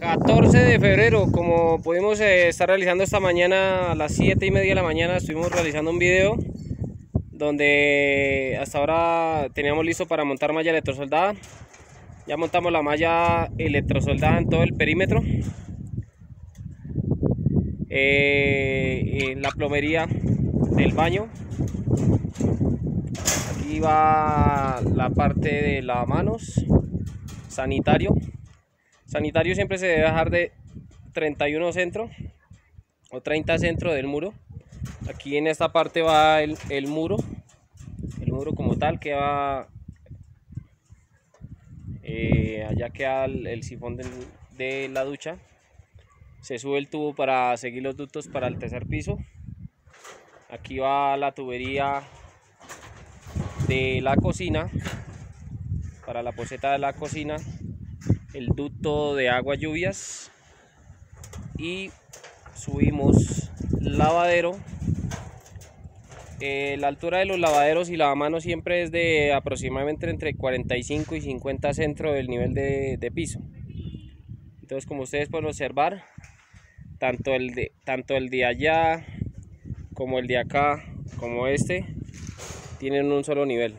14 de febrero, como pudimos eh, estar realizando esta mañana a las 7 y media de la mañana, estuvimos realizando un video donde hasta ahora teníamos listo para montar malla electrosoldada. Ya montamos la malla electrosoldada en todo el perímetro. Eh, la plomería del baño. Aquí va la parte de lavamanos, sanitario. Sanitario siempre se debe dejar de 31 centro o 30 centro del muro. Aquí en esta parte va el, muro, el muro como tal que va eh, allá queda el, sifón de, la ducha. Se sube el tubo para seguir los ductos para el tercer piso. Aquí va la tubería de la cocina, para la poseta de la cocina, el ducto de agua lluvias y subimos lavadero eh, la altura de los lavaderos y lavamanos siempre es de aproximadamente entre 45 y 50 centros del nivel de, piso. Entonces como ustedes pueden observar, tanto el, de, tanto el de allá como el de acá, como este, tienen un solo nivel.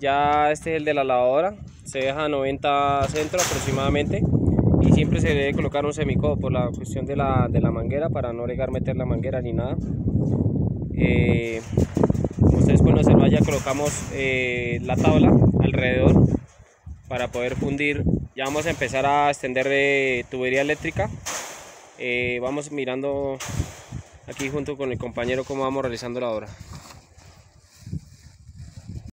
Ya este es el de la lavadora, se deja 90 centros aproximadamente y siempre se debe colocar un semicodo por la cuestión de la, de la manguera para no regar meter la manguera ni nada. Eh, como ustedes pueden observar ya colocamos eh, la tabla alrededor para poder fundir. Ya vamos a empezar a extender de tubería eléctrica. Eh, vamos mirando aquí junto con el compañero cómo vamos realizando la obra